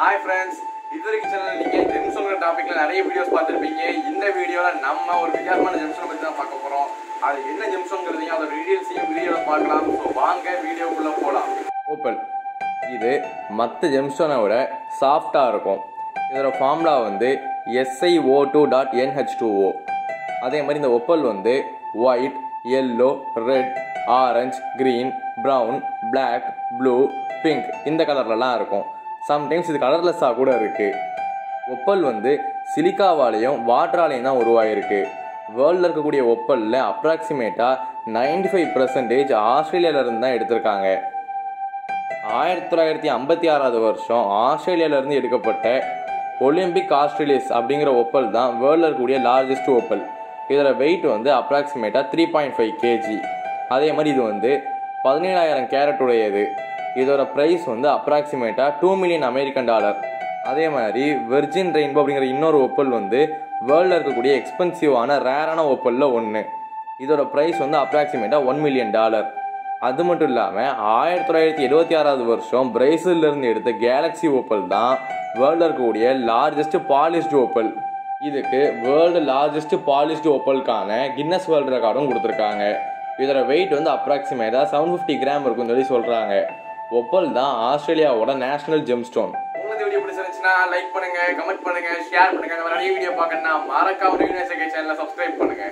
Hi friends இது வரைக்கும் channel நீங்கள் ஜெம்ஸோங்கிற டாப்பிக்கில் நிறைய வீடியோஸ் பார்த்துருப்பீங்க. இந்த வீடியோவில் நம்ம ஒரு வித்தியாசமான ஜெம்ஸனை பற்றி தான் பார்க்க போகிறோம் அது என்ன ஜெம்ஸோங்கிறதையும் அதோட டீடைல்ஸையும் வீடியோவில் பார்க்கலாம். ஸோ வாங்க வீடியோக்குள்ளே போகலாம் ஓப்பன் இது மற்ற ஜெம்ஸ்டோனை விட சாஃப்டாக இருக்கும். இதோட ஃபார்முலா வந்து SIO two dot NH two O அதே மாதிரி இந்த ஒப்பல் வந்து white yellow red orange green brown black blue pink இந்த கலர்லலாம் இருக்கும். சம்டைம்ஸ் இது கலர்லெஸ்ஸாக கூட இருக்குது ஒப்பல் வந்து சிலிக்காவாலேயும் வாட்டராலையும் தான் உருவாகிருக்கு வேர்ல்டில் இருக்கக்கூடிய ஒப்பலில் அப்ராக்சிமேட்டாக நைன்டி ஃபைவ் பர்சன்டேஜ் ஆஸ்திரேலியாவிலேருந்து தான் எடுத்திருக்காங்க. ஆயிரத்தி தொள்ளாயிரத்தி ஐம்பத்தி ஆறாவது வருஷம் ஆஸ்திரேலியாவிலேருந்து எடுக்கப்பட்ட ஒலிம்பிக் ஆஸ்திரேலியஸ் அப்படிங்கிற ஒப்பல் தான் வேர்ல்டில் இருக்கக்கூடிய லார்ஜஸ்ட் ஒப்பல். இதோட வெயிட் வந்து அப்ராக்சிமேட்டாக த்ரீ பாயிண்ட் ஃபைவ் கேஜி அதே மாதிரி இது வந்து பதினேழாயிரம் கேரட் உடையது. இதோட ப்ரைஸ் வந்து அப்ராக்சிமேட்டாக டூ மில்லியன் அமெரிக்கன் டாலர் அதே மாதிரி வெர்ஜின் ரெயின்போ அப்படிங்கிற இன்னொரு ஒப்பல் வந்து வேர்ல்டில் இருக்கக்கூடிய எக்ஸ்பென்சிவான ரேரான ஒப்பலில் ஒன்று இதோட ப்ரைஸ் வந்து அப்ராக்சிமேட்டாக ஒன் மில்லியன் டாலர் அது மட்டும் இல்லாமல் ஆயிரத்தி தொள்ளாயிரத்தி எழுபத்தி ஆறாவது வருஷம் பிரேசிலிருந்து எடுத்த கேலக்ஸி ஓப்பல் தான் வேர்ல்டில் இருக்கக்கூடிய லார்ஜஸ்ட் பாலிஷ்டு ஓப்பல் இதுக்கு வேர்ல்டு லார்ஜஸ்ட் பாலிஷ்டு ஓப்பலுக்கான கின்னஸ் வேர்ல்டு ரெக்கார்டும் கொடுத்துருக்காங்க. இதோட வெயிட் வந்து அப்ராக்சிமேட்டாக செவன் ஃபிஃப்டி கிராம் இருக்கும்னு சொல்லி சொல்கிறாங்க ஒப்பல் தான் ஆஸ்திரேலியாவோட நேஷனல் ஜெம்ஸ்டோன். உங்களுக்கு வீடியோ பிடிச்சிருந்துச்சுன்னா லைக் பண்ணுங்க கமெண்ட் பண்ணுங்க ஷேர் பண்ணுங்க. நிறைய வீடியோ பார்க்கணும்னா மறக்காம யூனிவர்சிட்டி சேனலை சப்ஸ்கிரைப் பண்ணுங்க.